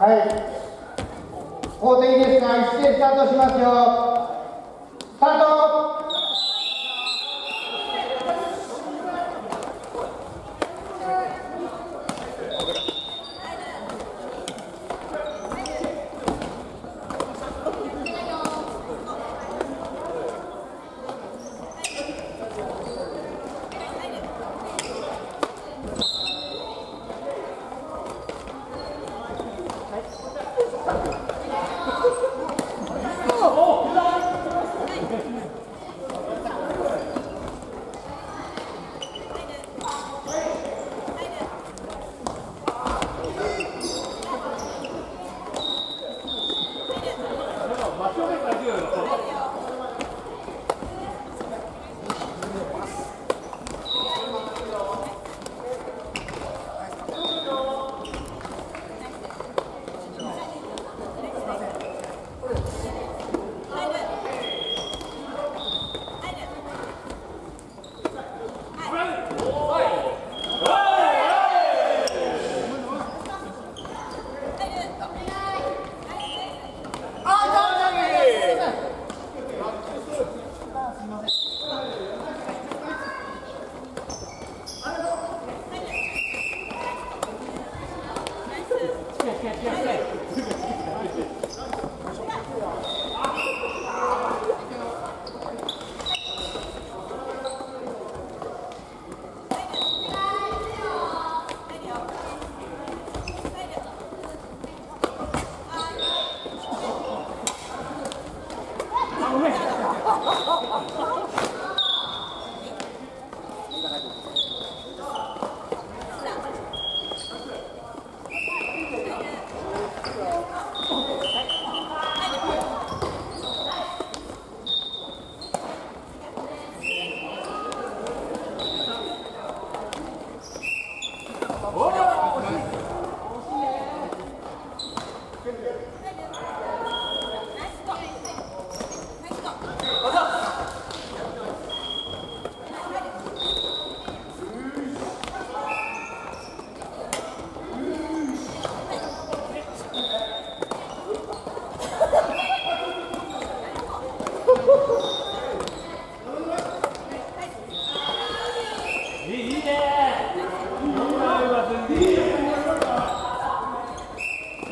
はい法廷ですが一斉スタートしますよ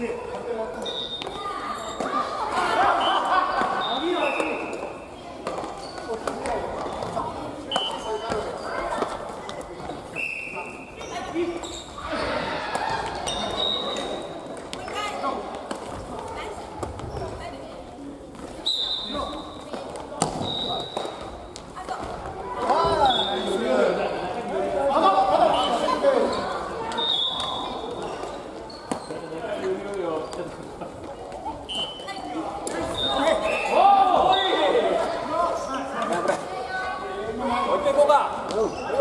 Yeah. Oh.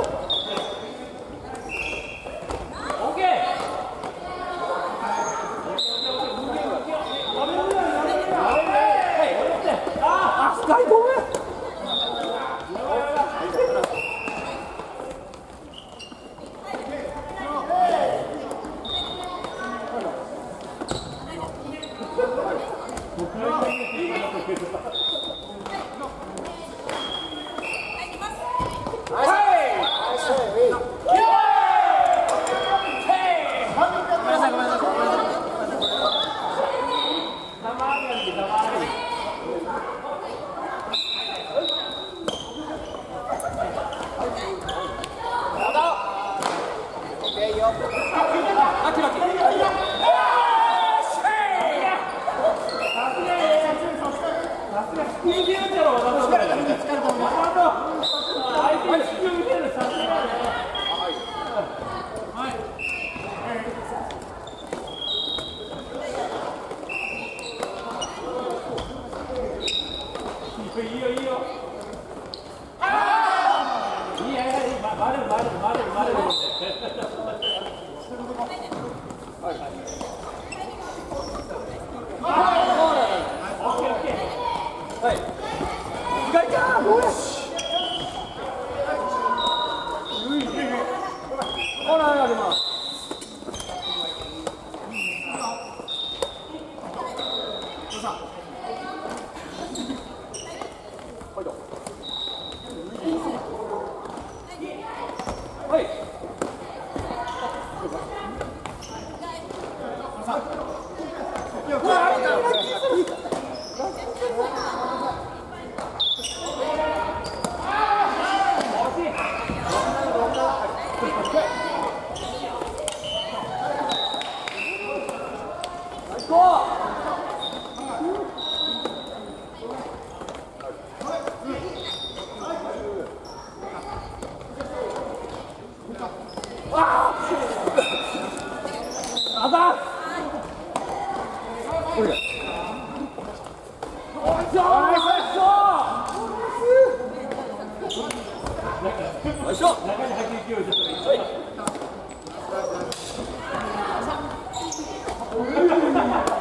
ハハハハ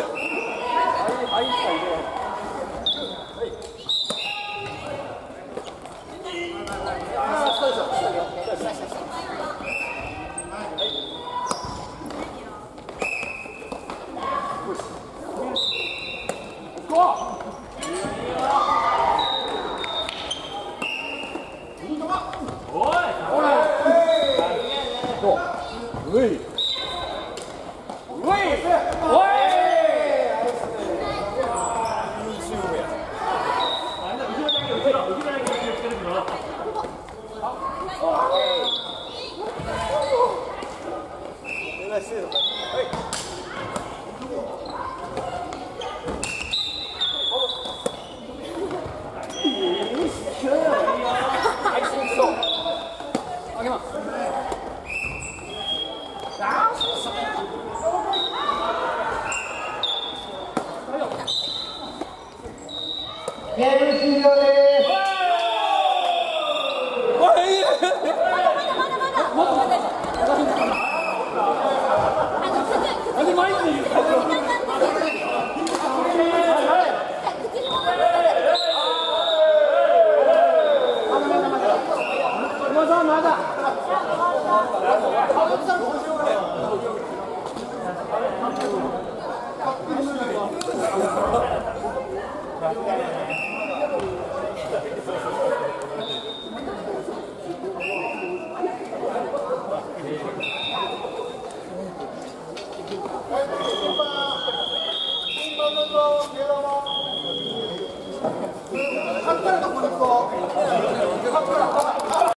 Hey! Felicidades.